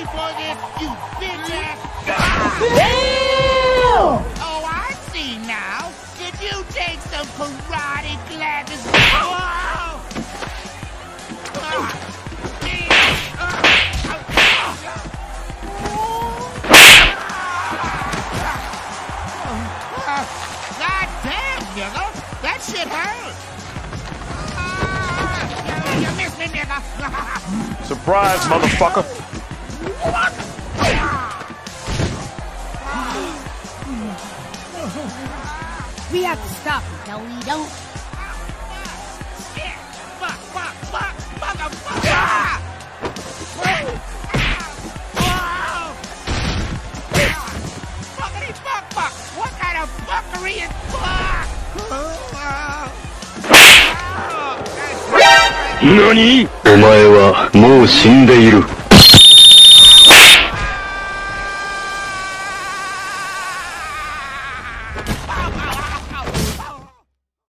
pay for this, you bitch ass. Damn! Oh, I see now. Did you take some karate classes? Whoa! Ah. God damn! That shit hurt! Ah, Surprise, motherfucker! We have to stop him, no we don't. Shit! Fuck, fuck, fuck, motherfucker! Whoa! Fuckity fuck, fuck! What kind of fuckery is fuck? Oh, 何お前はもう死んでいる。